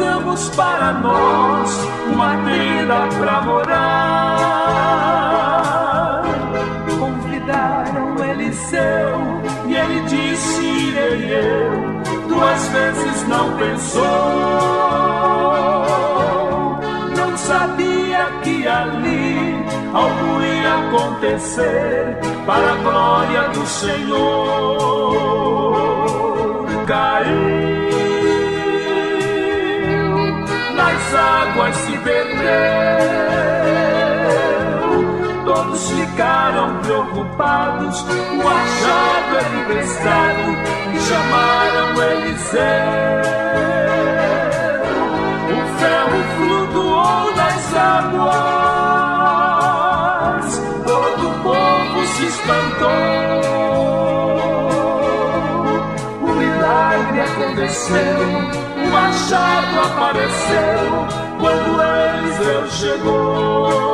façamos para nós uma tenda para morar. Convidaram Eliseu e ele disse: Irei eu. Duas vezes não pensou sabia que ali algo ia acontecer para a glória do Senhor. Caiu Todos ficaram preocupados. O achado é emprestado e chamaram Eliseu. águas, todo o povo se espantou. O milagre aconteceu, o machado apareceu Eliseu chegou.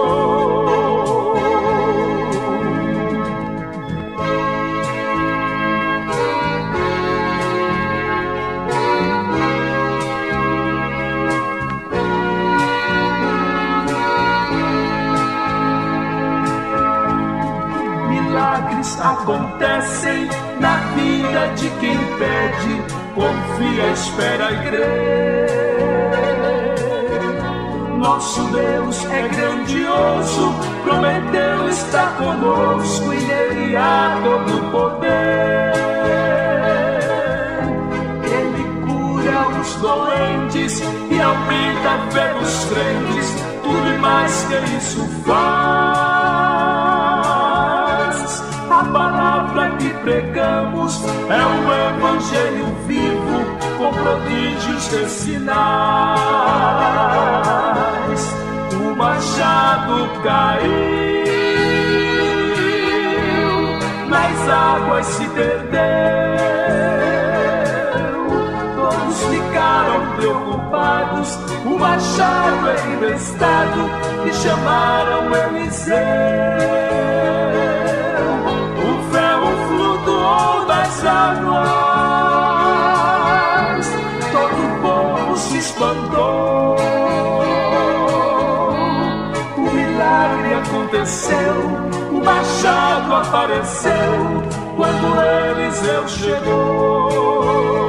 acontecem na vida de quem pede, confia, espera e crê. Nosso Deus é grandioso, prometeu estar conosco e nele há todo o poder. Ele cura os doentes e aumenta dos crentes, tudo mais que isso faz. Pregamos é o Evangelho vivo, com prodígios e sinais. O machado caiu, nas águas se perdeu. Todos ficaram preocupados. O machado é emprestado e chamaram Eliseu. Águas, todo o povo se espantou. O milagre aconteceu, o machado apareceu quando Eliseu chegou.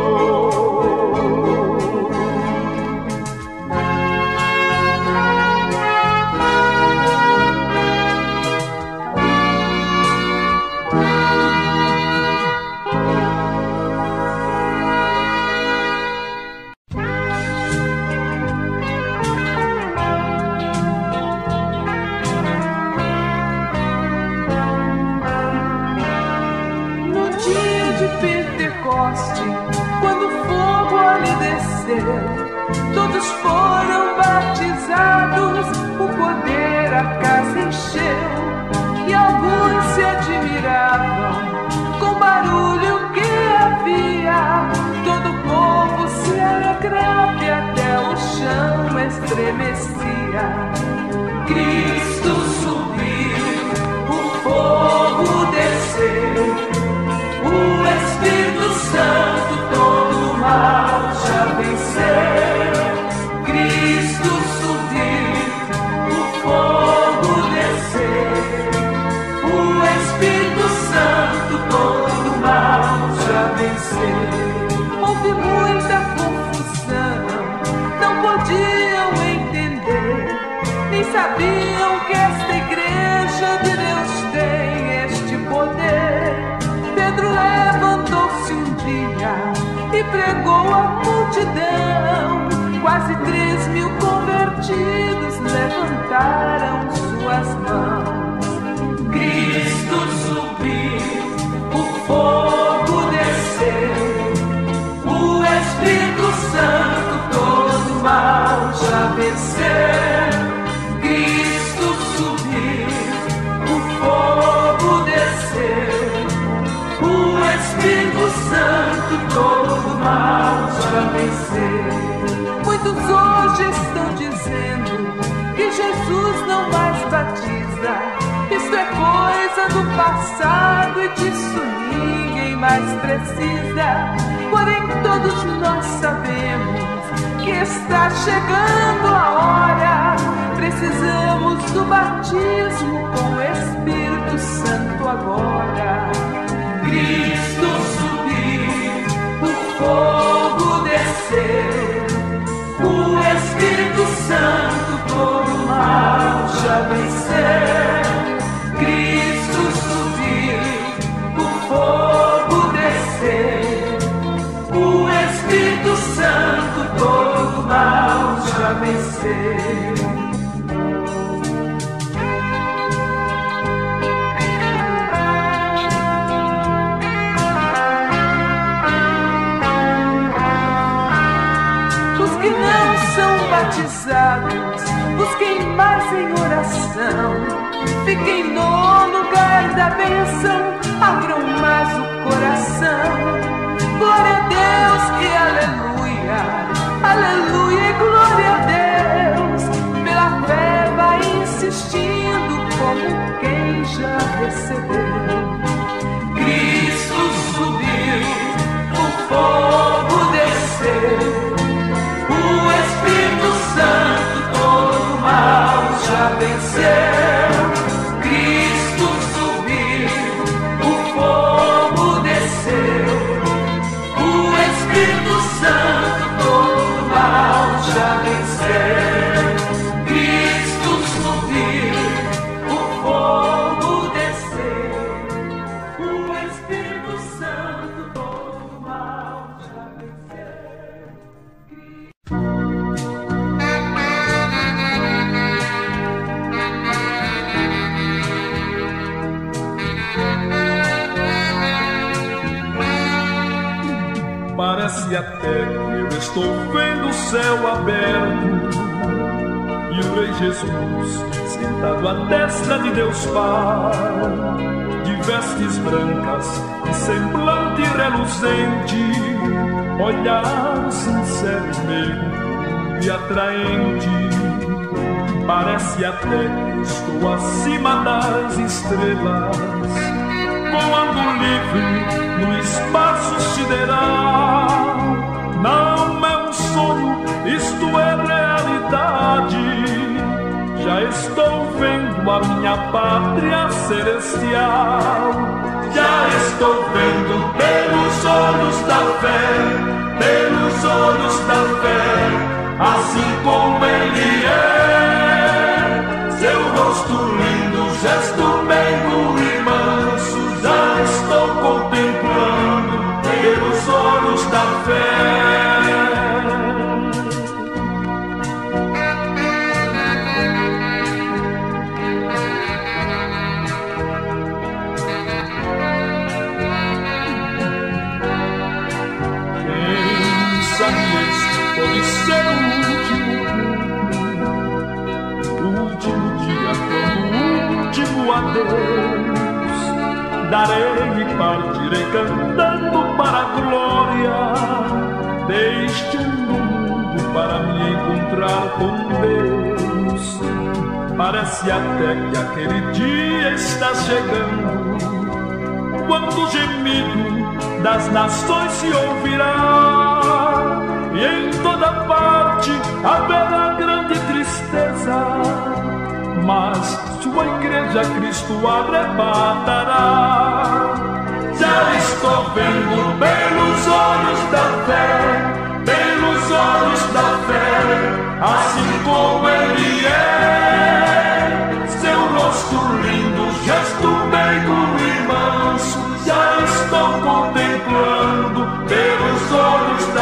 Três mil convertidos levantaram suas mãos. Do passado e disso ninguém mais precisa. Porém, todos nós sabemos que está chegando a hora. Precisamos do batismo com o Espírito Santo agora. Cristo subir, o fogo descer, o Espírito Santo todo mal já vencer. Cristo mal já vencer. batizados, busquem mais em oração. Fiquem no lugar da bênção, abram mais o coração. Glória a Deus e aleluia, aleluia e glória já de Deus Pai, de vestes brancas e semblante reluzente, olhar sincero e atraente. Parece até estou acima das estrelas voando livre no espaço sideral. Não é um sonho, isto é realidade. Já estou a minha pátria celestial. Já estou vendo pelos olhos da fé, pelos olhos da fé, assim como ele é. Ser o último, último dia quando o último adeus darei e partirei cantando para a glória, deixando o mundo para me encontrar com Deus. Parece até que aquele dia está chegando, quando o gemido das nações se ouvirá, e em toda parte haverá grande tristeza mas sua igreja Cristo arrebatará. Já estou vendo pelos olhos da fé, pelos olhos da fé, assim como ele é. Seu rosto lindo, gesto meigo e manso, já estou contemplando pelos olhos da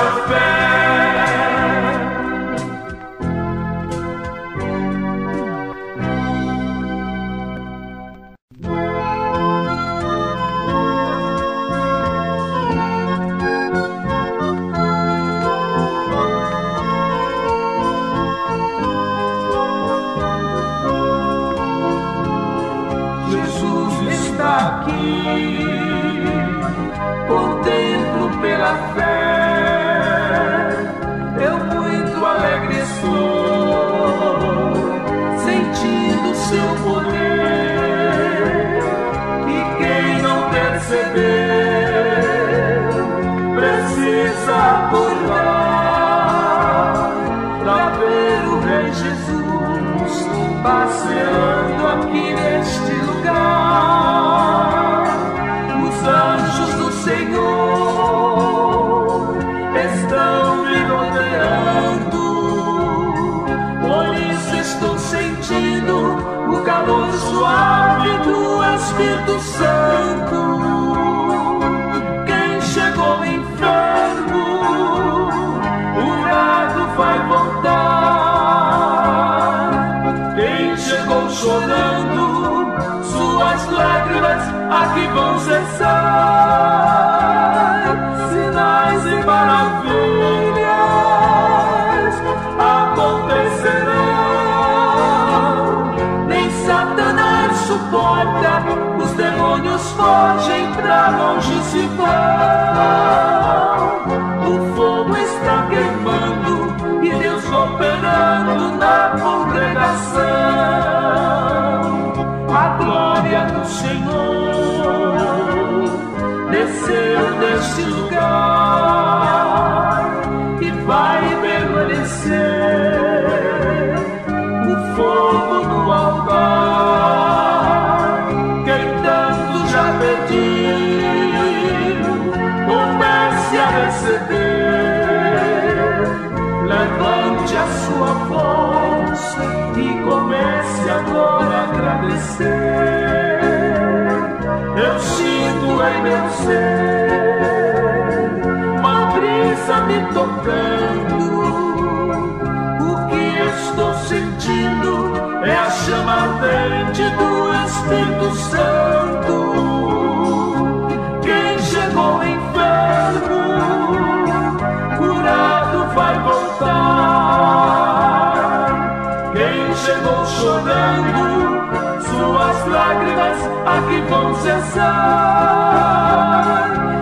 o suave do Espírito Santo. Quem chegou enfermo, curado vai voltar. Quem chegou chorando, suas lágrimas aqui vão cessar. Longe meu ser uma brisa me tocando. O que estou sentindo é a chama ardente do Espírito Santo. Quem chegou enfermo, curado vai voltar. Quem chegou chorando, suas lágrimas aqui vão cessar.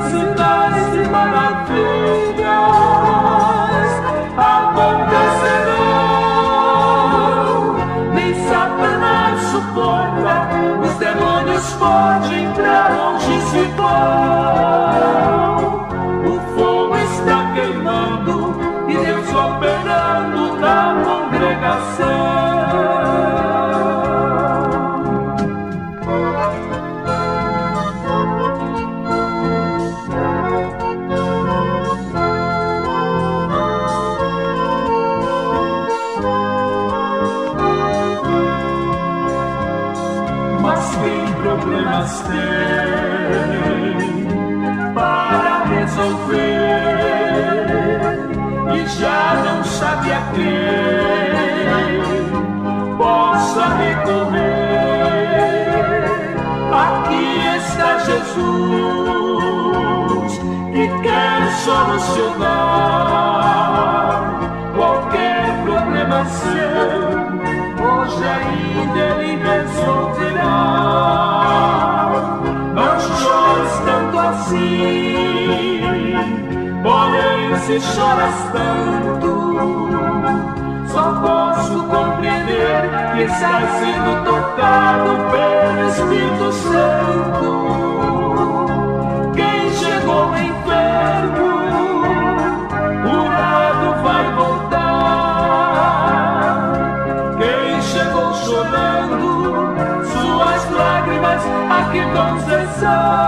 Sinais e maravilhas acontecerão. Nem Satanás suporta, os demônios fogem pra longe se vão. O fogo está queimando e Deus operando Jesus que quer solucionar qualquer problema seu. Hoje ainda ele resolverá. Não chores tanto assim, porém se choras tanto, só posso compreender que estás sendo tocado pelo Espírito Santo. Cessar.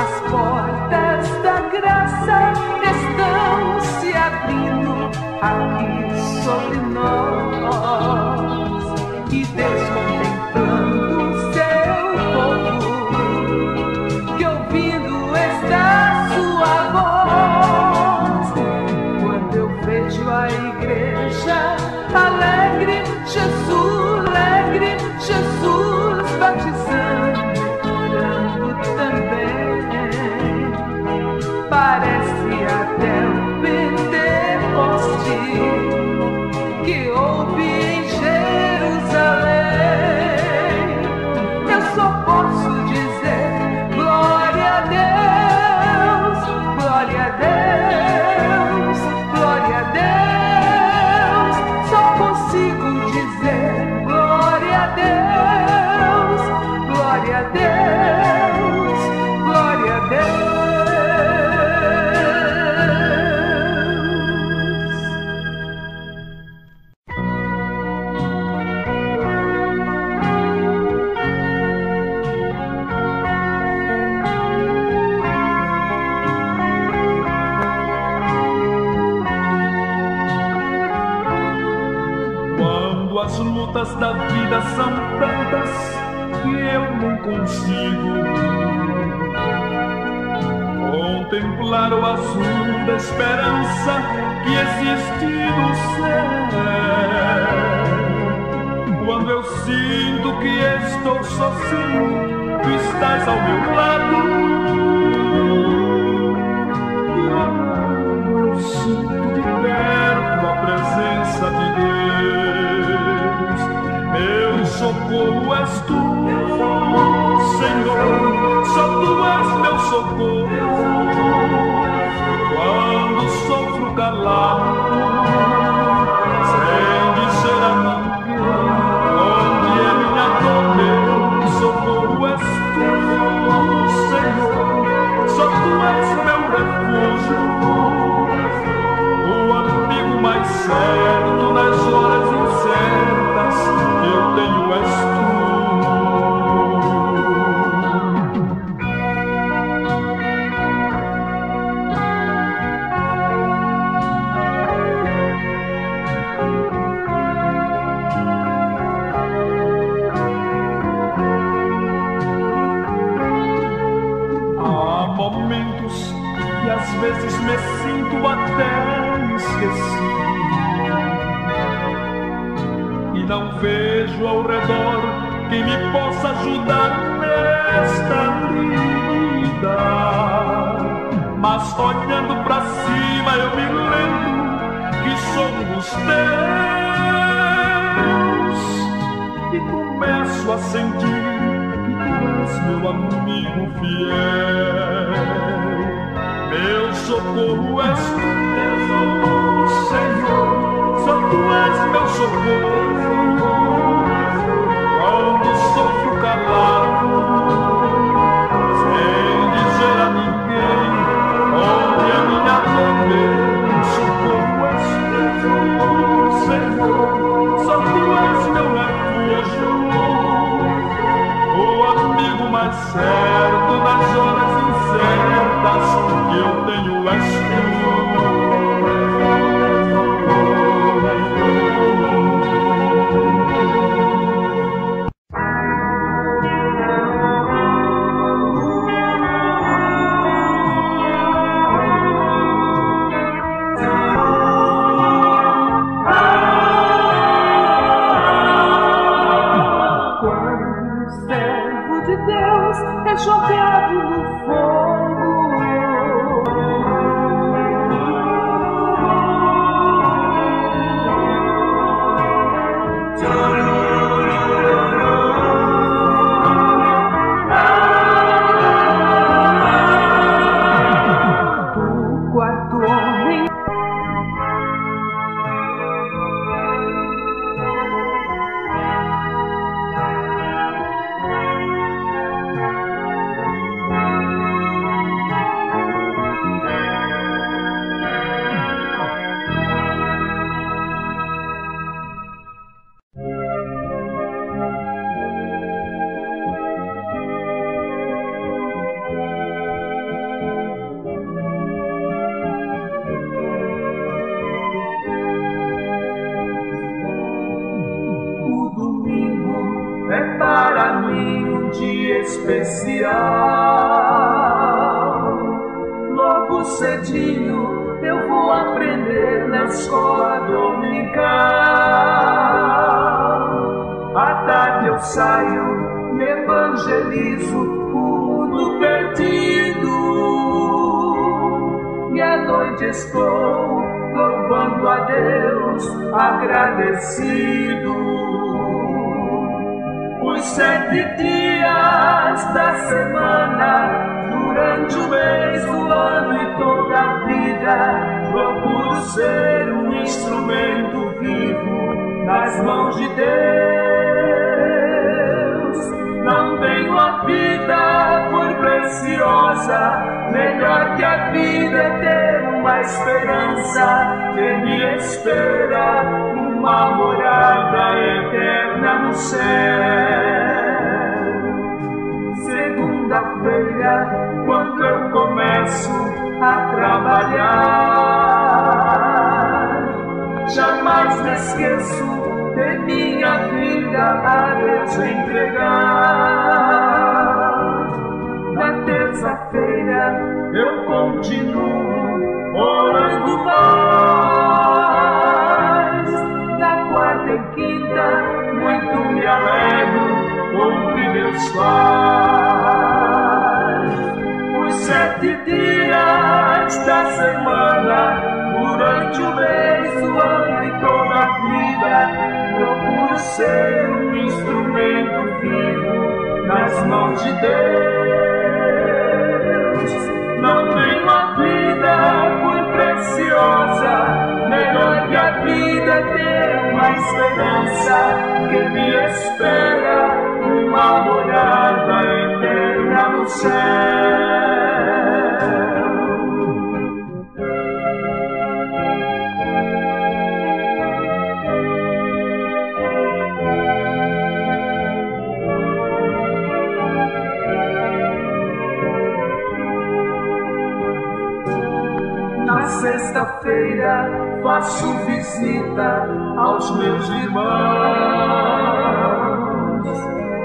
As portas da graça estão se abrindo aqui sobre nós. contemplar o azul da esperança que existe no céu. Quando eu sinto que estou sozinho, tu estás ao meu lado. Eu sinto de perto a presença de Deus. Meu socorro és tu, Senhor. Só tu és meu socorro. love. Meu socorro és tu, Senhor, só tu és meu socorro. Saio, me evangelizo, o mundo perdido. E à noite estou louvando a Deus, agradecido os sete dias da semana, durante o mês, o ano e toda a vida, procuro ser um instrumento vivo nas mãos de Deus. Tenho a vida por preciosa, melhor que a vida é ter uma esperança que me espera, uma morada eterna no céu. Segunda-feira, quando eu começo a trabalhar, jamais me esqueço de minha vida a Deus entregar. Na terça-feira eu continuo orando mais. Na quarta e quinta, muito me alegro com Deus faz. Os sete dias da semana, durante o mês, o ano ser um instrumento vivo nas mãos de Deus. Não tenho a vida por preciosa, melhor que a vida é ter uma esperança que me espera, uma morada eterna no céu. Sexta-feira faço visita aos meus irmãos.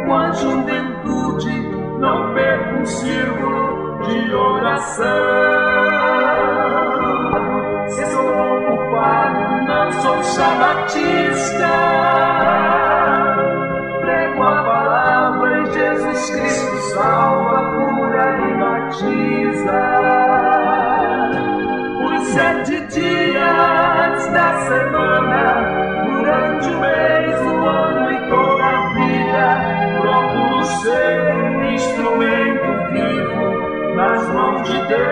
Com a juventude não perco um círculo de oração. Se sou ocupado, não sou sabatista. Sete dias da semana, durante o mês, o ano e toda a vida, procuro ser um instrumento vivo nas mãos de Deus.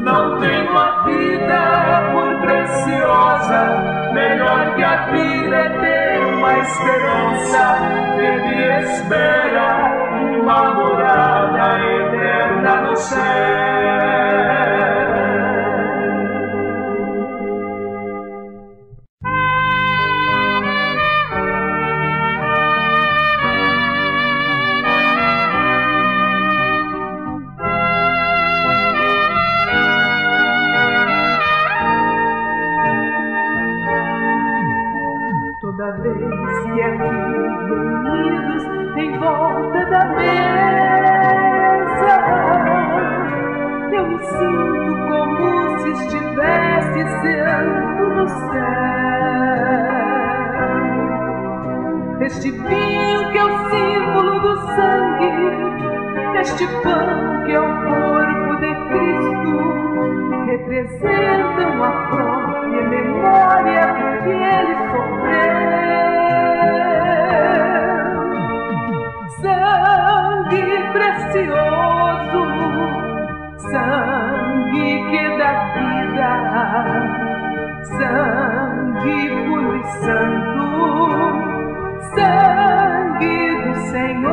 Não tenho a vida por preciosa, melhor que a vida é ter uma esperança me espera, uma morada eterna no céu. Senhor.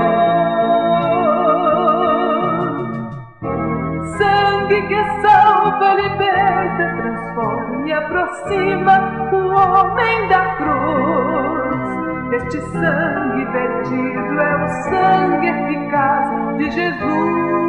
Sangue que salva, liberta, transforma e aproxima o homem da cruz. Este sangue vertido é o sangue eficaz de Jesus.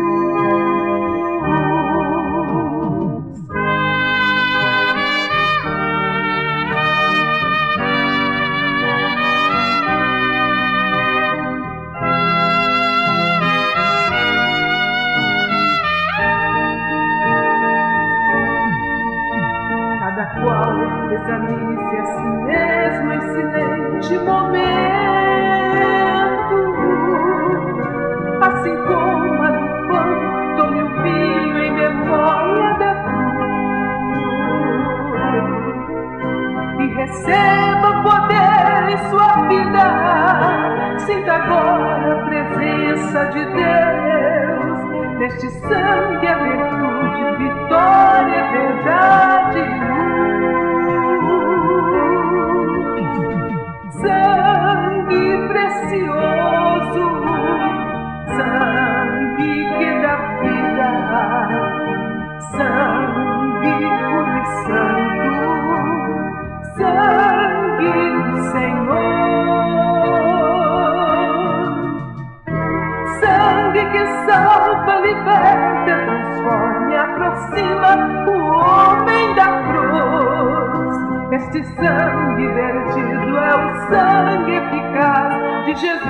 Este sangue vertido é o sangue eficaz de Jesus.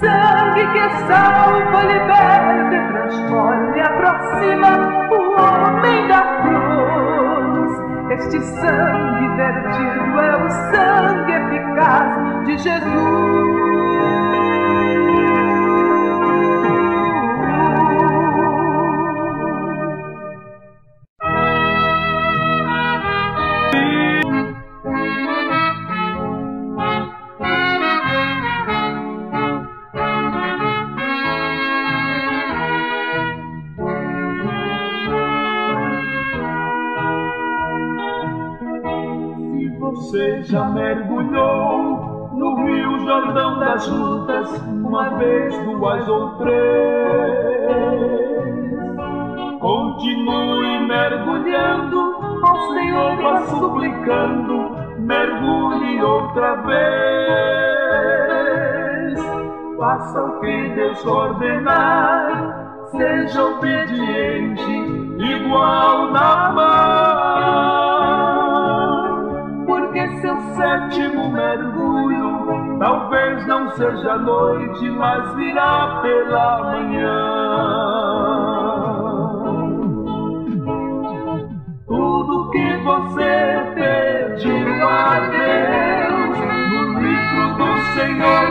Sangue que salva, liberta, transforma e aproxima o homem da cruz. Este sangue vertido é o sangue eficaz de Jesus. Já mergulhou no Rio Jordão das Lutas, uma vez, duas ou três, continue mergulhando, ao Senhor vá suplicando, mergulhe outra vez. Faça o que Deus ordenar, seja obediente, igual na mão sétimo mergulho talvez não seja noite, mas virá pela manhã. Tudo que você pediu a Deus no livro do Senhor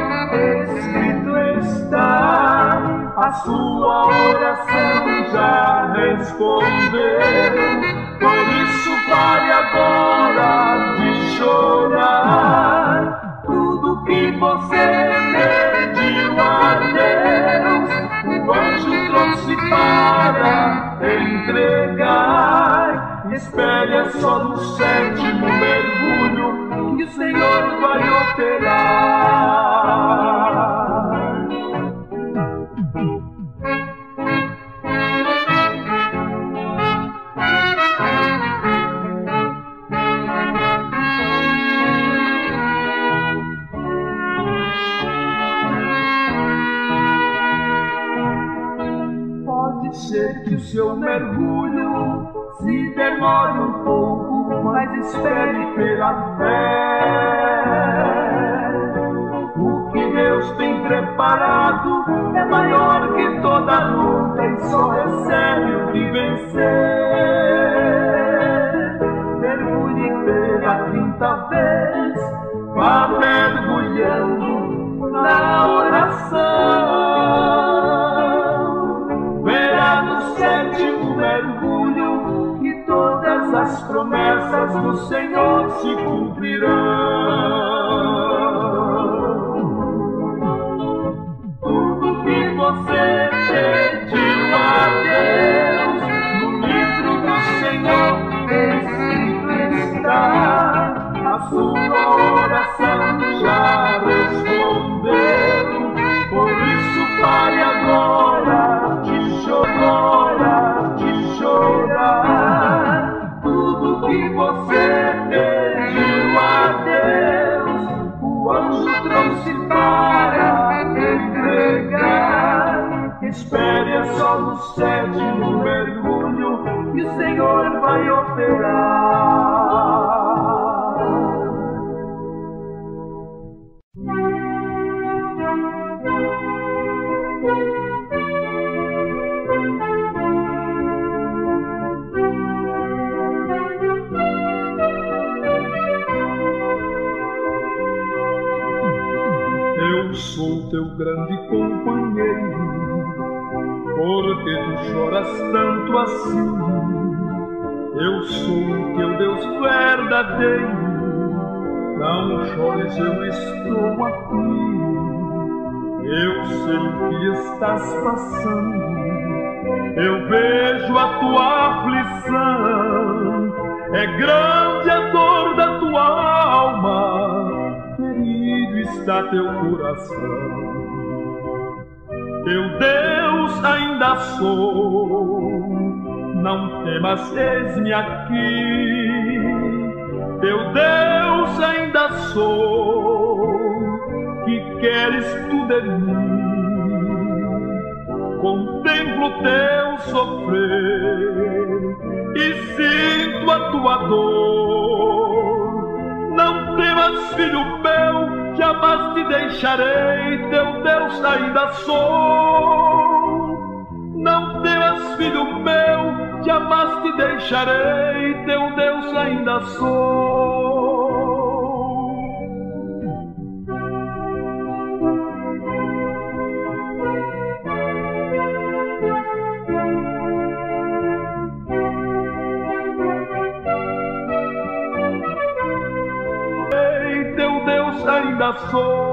escrito está. A sua oração já respondeu. Por isso pare agora chorar. Tudo que você pediu a Deus, o anjo trouxe para entregar. Espere só no sétimo mergulho que o Senhor vai operar. Mergulho se demore um pouco, mas espere pela fé. O que Deus tem preparado é maior que toda luta e só recebe o que vencer. Do Senhor se cumprirão. Vai operar. Eu sou teu grande companheiro, porque tu choras tanto assim. Sou teu Deus verdadeiro, não chores, eu estou aqui. Eu sei o que estás passando, eu vejo a tua aflição. É grande a dor da tua alma, ferido está teu coração. Teu Deus ainda sou, não temas, eis-me aqui. Teu Deus ainda sou, que queres tu de mim. Contemplo teu sofrer e sinto a tua dor. Não temas, filho meu, jamais te deixarei, teu Deus ainda sou. Deixarei, teu Deus ainda sou. Teu Deus ainda sou.